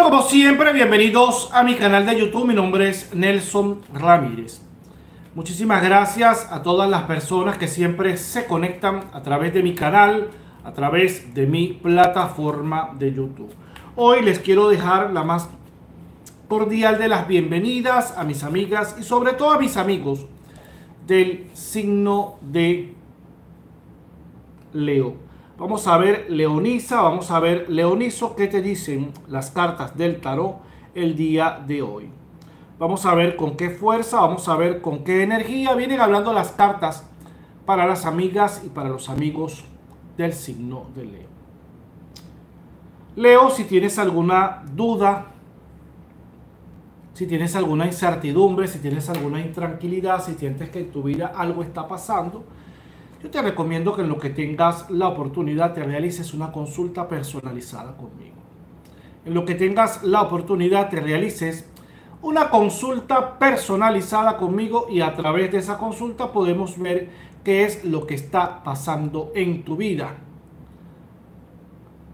Como siempre, bienvenidos a mi canal de YouTube. Mi nombre es Nelson Ramírez. Muchísimas gracias a todas las personas que siempre se conectan a través de mi canal, a través de mi plataforma de YouTube. Hoy les quiero dejar la más cordial de las bienvenidas a mis amigas y sobre todo a mis amigos del signo de Leo. Vamos a ver Leonisa, vamos a ver Leoniso, qué te dicen las cartas del tarot el día de hoy. Vamos a ver con qué fuerza, vamos a ver con qué energía vienen hablando las cartas para las amigas y para los amigos del signo de Leo. Leo, si tienes alguna duda, si tienes alguna incertidumbre, si tienes alguna intranquilidad, si sientes que en tu vida algo está pasando, yo te recomiendo que en lo que tengas la oportunidad te realices una consulta personalizada conmigo. En lo que tengas la oportunidad te realices una consulta personalizada conmigo y a través de esa consulta podemos ver qué es lo que está pasando en tu vida.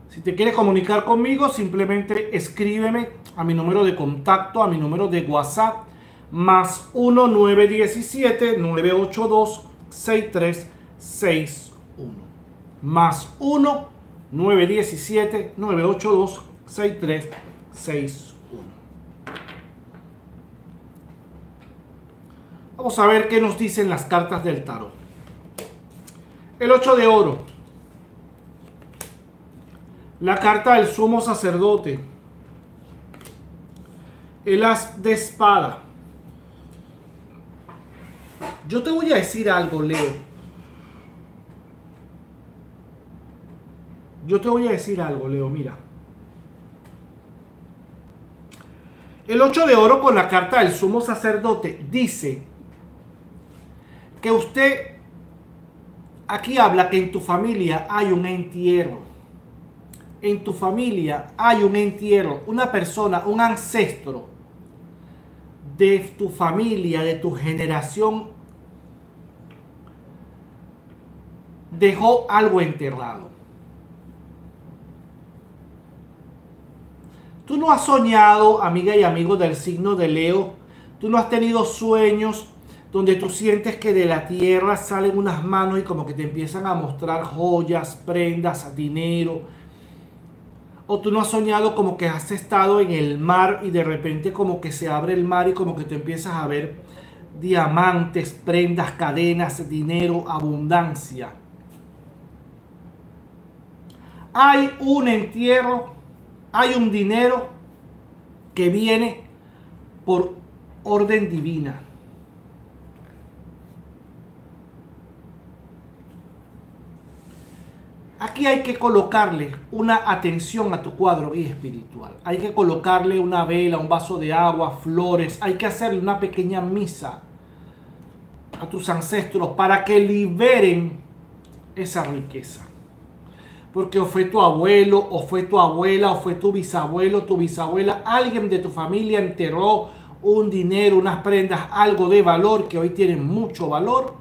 Si te quieres comunicar conmigo, simplemente escríbeme a mi número de contacto, a mi número de WhatsApp, más 1917 982 63 61 más 1 917 982 6361. Vamos a ver qué nos dicen las cartas del tarot. El 8 de oro. La carta del sumo sacerdote. El as de espada. Yo te voy a decir algo, Leo. Yo te voy a decir algo, Leo, mira. El 8 de oro con la carta del sumo sacerdote dice que usted, aquí habla que en tu familia hay un entierro. En tu familia hay un entierro, una persona, un ancestro de tu familia, de tu generación, dejó algo enterrado. Tú no has soñado, amiga y amigo del signo de Leo, tú no has tenido sueños donde tú sientes que de la tierra salen unas manos y como que te empiezan a mostrar joyas, prendas, dinero. O tú no has soñado como que has estado en el mar y de repente como que se abre el mar y como que te empiezas a ver diamantes, prendas, cadenas, dinero, abundancia. Hay un entierro hay un dinero que viene por orden divina. Aquí hay que colocarle una atención a tu cuadro espiritual. Hay que colocarle una vela, un vaso de agua, flores. Hay que hacerle una pequeña misa a tus ancestros para que liberen esa riqueza porque o fue tu abuelo, o fue tu abuela, o fue tu bisabuelo, tu bisabuela, alguien de tu familia enterró un dinero, unas prendas, algo de valor que hoy tienen mucho valor.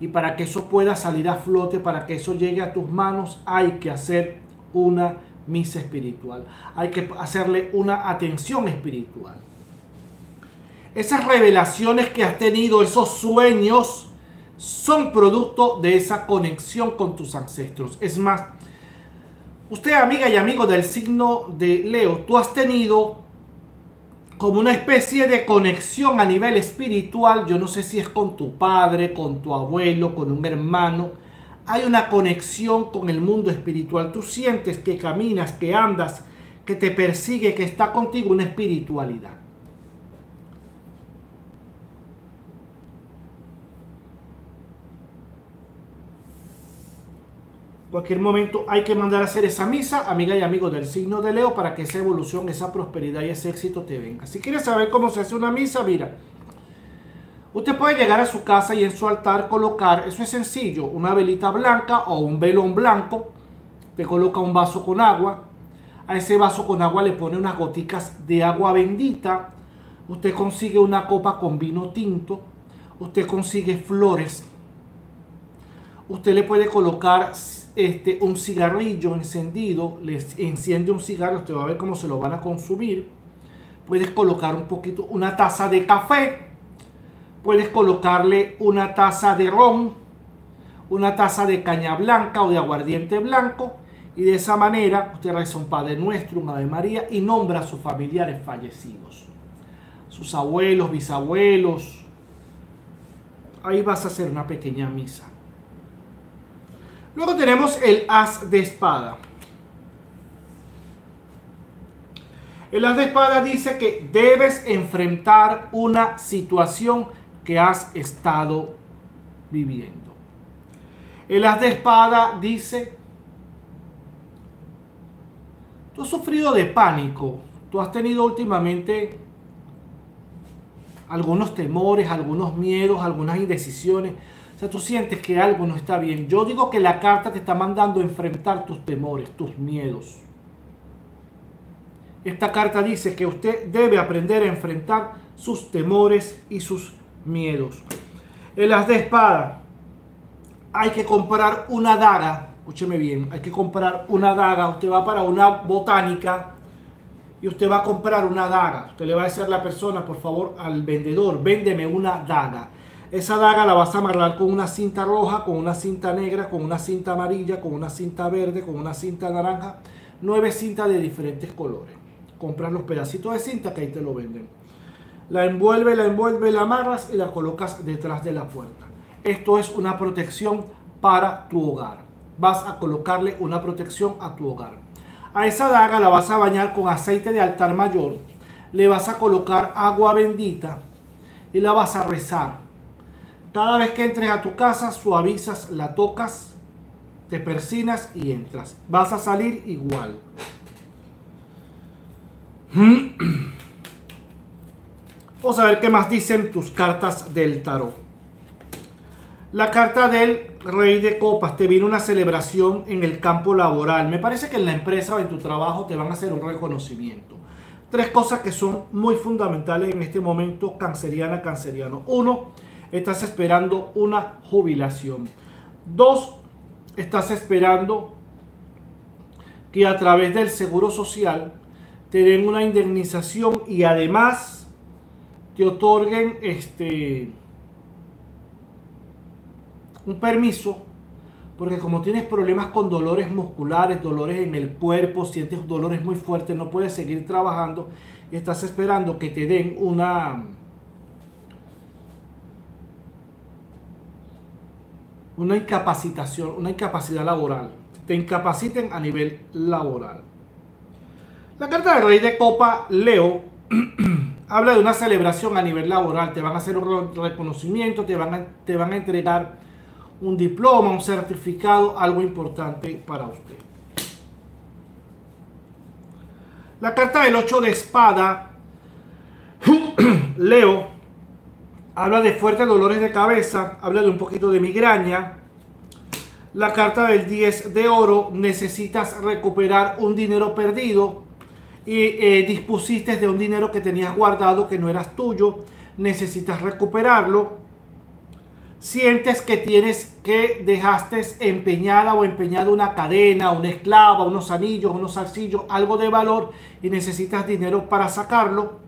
Y para que eso pueda salir a flote, para que eso llegue a tus manos, hay que hacer una misa espiritual. Hay que hacerle una atención espiritual. Esas revelaciones que has tenido, esos sueños, son producto de esa conexión con tus ancestros. Es más, Usted, amiga y amigo del signo de Leo, tú has tenido como una especie de conexión a nivel espiritual. Yo no sé si es con tu padre, con tu abuelo, con un hermano. Hay una conexión con el mundo espiritual. Tú sientes que caminas, que andas, que te persigue, que está contigo una espiritualidad. Cualquier momento hay que mandar a hacer esa misa, amiga y amigo del signo de Leo, para que esa evolución, esa prosperidad y ese éxito te venga. Si quieres saber cómo se hace una misa, mira, usted puede llegar a su casa y en su altar colocar, eso es sencillo, una velita blanca o un velón blanco, te coloca un vaso con agua, a ese vaso con agua le pone unas goticas de agua bendita, usted consigue una copa con vino tinto, usted consigue flores, usted le puede colocar este, un cigarrillo encendido, les enciende un cigarro, usted va a ver cómo se lo van a consumir. Puedes colocar un poquito, una taza de café, puedes colocarle una taza de ron, una taza de caña blanca o de aguardiente blanco y de esa manera usted reza un Padre Nuestro, un Ave María y nombra a sus familiares fallecidos, sus abuelos, bisabuelos. Ahí vas a hacer una pequeña misa. Luego tenemos el as de espada. El as de espada dice que debes enfrentar una situación que has estado viviendo. El as de espada dice, tú has sufrido de pánico, tú has tenido últimamente algunos temores, algunos miedos, algunas indecisiones. O sea, tú sientes que algo no está bien. Yo digo que la carta te está mandando a enfrentar tus temores, tus miedos. Esta carta dice que usted debe aprender a enfrentar sus temores y sus miedos. El as de espada hay que comprar una daga, escúcheme bien, hay que comprar una daga, usted va para una botánica y usted va a comprar una daga, usted le va a decir a la persona, por favor, al vendedor, véndeme una daga. Esa daga la vas a amarrar con una cinta roja, con una cinta negra, con una cinta amarilla, con una cinta verde, con una cinta naranja, nueve cintas de diferentes colores. Compras los pedacitos de cinta que ahí te lo venden. La envuelve, la envuelve, la amarras y la colocas detrás de la puerta. Esto es una protección para tu hogar. Vas a colocarle una protección a tu hogar. A esa daga la vas a bañar con aceite de altar mayor. Le vas a colocar agua bendita y la vas a rezar. Cada vez que entres a tu casa, suavizas, la tocas, te persinas y entras. Vas a salir igual. Vamos a ver qué más dicen tus cartas del tarot. La carta del rey de copas, te viene una celebración en el campo laboral. Me parece que en la empresa o en tu trabajo te van a hacer un reconocimiento. Tres cosas que son muy fundamentales en este momento, canceriana, canceriano. Uno, estás esperando una jubilación. Dos, estás esperando que a través del seguro social te den una indemnización y además te otorguen este un permiso, porque como tienes problemas con dolores musculares, dolores en el cuerpo, sientes dolores muy fuertes, no puedes seguir trabajando estás esperando que te den una una incapacitación, una incapacidad laboral. Te incapaciten a nivel laboral. La carta del rey de copa, Leo, habla de una celebración a nivel laboral. Te van a hacer un reconocimiento, te van a, te van a entregar un diploma, un certificado, algo importante para usted. La carta del 8 de espada, Leo, habla de fuertes dolores de cabeza, habla de un poquito de migraña. La carta del 10 de oro, necesitas recuperar un dinero perdido y eh, dispusiste de un dinero que tenías guardado que no eras tuyo, necesitas recuperarlo sientes que tienes que dejaste empeñada o empeñada una cadena, una esclava, unos anillos, unos zarcillos, algo de valor y necesitas dinero para sacarlo.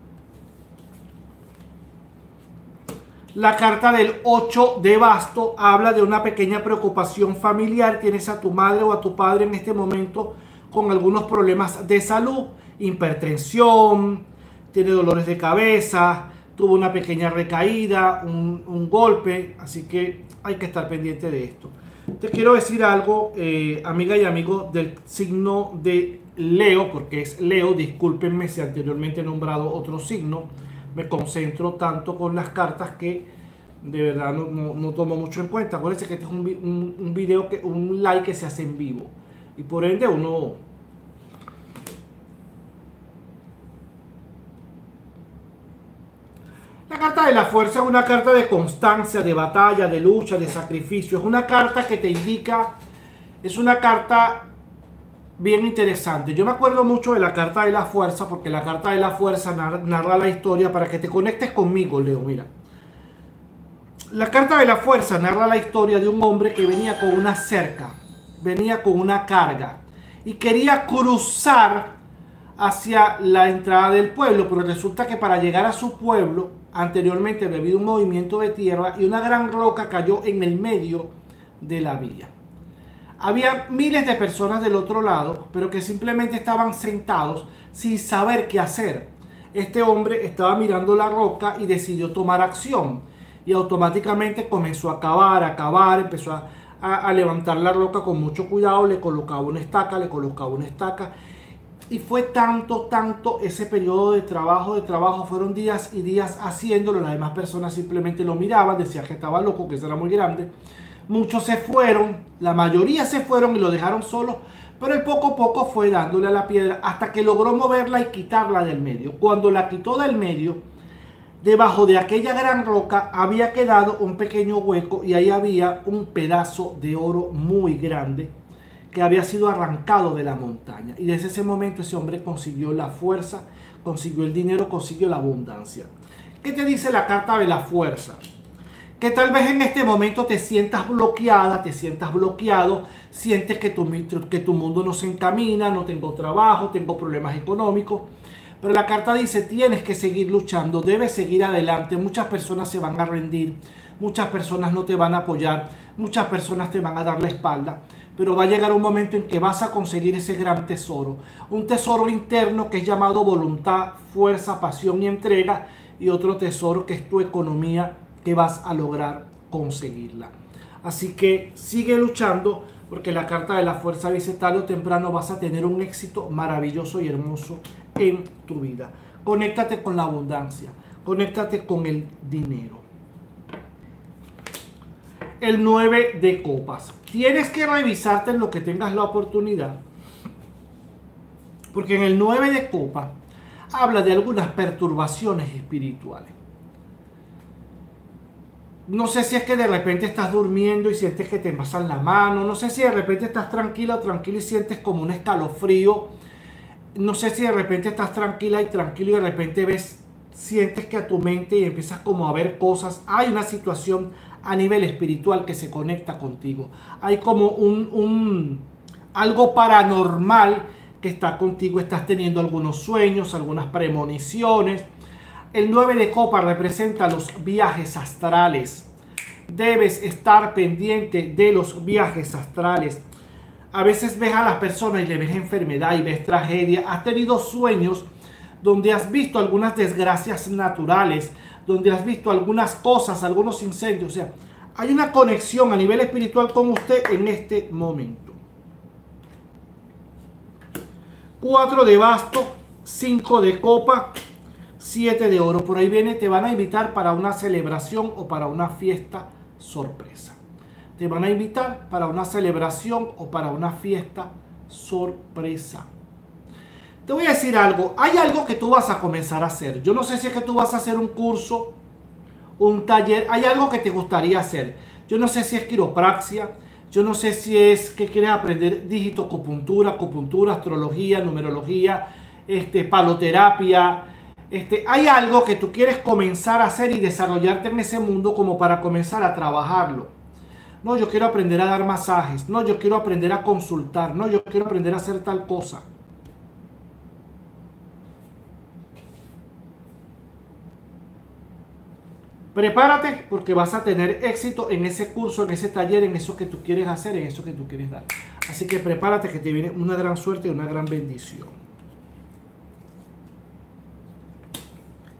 La carta del 8 de basto habla de una pequeña preocupación familiar. Tienes a tu madre o a tu padre en este momento con algunos problemas de salud, hipertensión, tiene dolores de cabeza, tuvo una pequeña recaída, un, golpe, así que hay que estar pendiente de esto. Te quiero decir algo, eh, amiga y amigo, del signo de Leo, porque es Leo, discúlpenme si anteriormente he nombrado otro signo, me concentro tanto con las cartas que de verdad no, tomo mucho en cuenta. Acuérdense que este es un, un video, que, un like que se hace en vivo, y por ende uno La carta de la fuerza es una carta de constancia, de batalla, de lucha, de sacrificio. Es una carta que te indica, es una carta bien interesante. Yo me acuerdo mucho de la carta de la fuerza, porque la carta de la fuerza narra, la historia para que te conectes conmigo, Leo. Mira. La carta de la fuerza narra la historia de un hombre que venía con una cerca. venía con una carga y quería cruzar hacia la entrada del pueblo, pero resulta que para llegar a su pueblo, anteriormente había habido un movimiento de tierra y una gran roca cayó en el medio de la vía. Había miles de personas del otro lado, pero que simplemente estaban sentados sin saber qué hacer. Este hombre estaba mirando la roca y decidió tomar acción. Y automáticamente comenzó a cavar, a cavar, empezó a, a, levantar la roca con mucho cuidado, le colocaba una estaca, le colocaba una estaca. Y fue tanto, tanto ese periodo de trabajo, de trabajo, fueron días y días haciéndolo. Las demás personas simplemente lo miraban, decían que estaba loco, que eso era muy grande. Muchos se fueron, la mayoría se fueron y lo dejaron solo, pero él poco a poco fue dándole a la piedra hasta que logró moverla y quitarla del medio. Cuando la quitó del medio, debajo de aquella gran roca había quedado un pequeño hueco y ahí había un pedazo de oro muy grande que había sido arrancado de la montaña. Y desde ese momento ese hombre consiguió la fuerza, consiguió el dinero, consiguió la abundancia. ¿Qué te dice la carta de la fuerza? Que tal vez en este momento te sientas bloqueada, te sientas bloqueado, sientes que tu, que tu mundo no se encamina, no tengo trabajo, tengo problemas económicos. Pero la carta dice, tienes que seguir luchando, debes seguir adelante. Muchas personas se van a rendir, muchas personas no te van a apoyar, muchas personas te van a dar la espalda. Pero va a llegar un momento en que vas a conseguir ese gran tesoro. Un tesoro interno que es llamado voluntad, fuerza, pasión y entrega. Y otro tesoro que es tu economía que vas a lograr conseguirla. Así que sigue luchando porque la carta de la fuerza dice tarde o temprano vas a tener un éxito maravilloso y hermoso en tu vida. Conéctate con la abundancia, conéctate con el dinero. El 9 de copas. Tienes que revisarte en lo que tengas la oportunidad. Porque en el 9 de copas habla de algunas perturbaciones espirituales no sé si es que de repente estás durmiendo y sientes que te pasan la mano, no sé si de repente estás tranquila o tranquila y sientes como un escalofrío, no sé si de repente estás tranquila y tranquilo y de repente ves, sientes que a tu mente y empiezas como a ver cosas, hay una situación a nivel espiritual que se conecta contigo, hay como un, un algo paranormal que está contigo, estás teniendo algunos sueños, algunas premoniciones, el 9 de copa representa los viajes astrales. Debes estar pendiente de los viajes astrales. A veces ves a las personas y le ves enfermedad y ves tragedia. Has tenido sueños donde has visto algunas desgracias naturales, donde has visto algunas cosas, algunos incendios. O sea, hay una conexión a nivel espiritual con usted en este momento. 4 de basto, 5 de copa, 7 de oro. Por ahí viene, te van a invitar para una celebración o para una fiesta sorpresa. Te van a invitar para una celebración o para una fiesta sorpresa. Te voy a decir algo. Hay algo que tú vas a comenzar a hacer. Yo no sé si es que tú vas a hacer un curso, un taller. Hay algo que te gustaría hacer. Yo no sé si es quiropraxia. Yo no sé si es que quieres aprender dígito, acupuntura, acupuntura, astrología, numerología, este, paloterapia, este, hay algo que tú quieres comenzar a hacer y desarrollarte en ese mundo como para comenzar a trabajarlo. No, yo quiero aprender a dar masajes. No, yo quiero aprender a consultar. No, yo quiero aprender a hacer tal cosa. Prepárate porque vas a tener éxito en ese curso, en ese taller, en eso que tú quieres hacer, en eso que tú quieres dar. Así que prepárate que te viene una gran suerte y una gran bendición.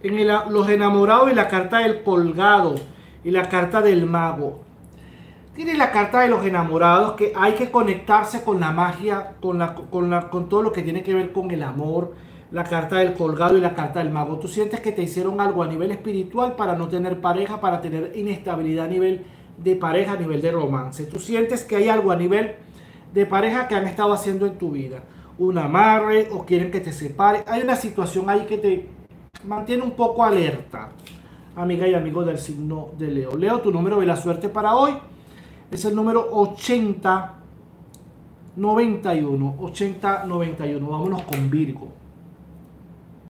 En los enamorados y la carta del colgado y la carta del mago. Tiene la carta de los enamorados que hay que conectarse con la magia, con, la, con, la, con todo lo que tiene que ver con el amor, la carta del colgado y la carta del mago. Tú sientes que te hicieron algo a nivel espiritual para no tener pareja, para tener inestabilidad a nivel de pareja, a nivel de romance. Tú sientes que hay algo a nivel de pareja que han estado haciendo en tu vida. Un amarre o quieren que te separe. Hay una situación ahí que te mantiene un poco alerta, amiga y amigo del signo de Leo. Leo, tu número de la suerte para hoy es el número 8091. 8091. Vámonos con Virgo.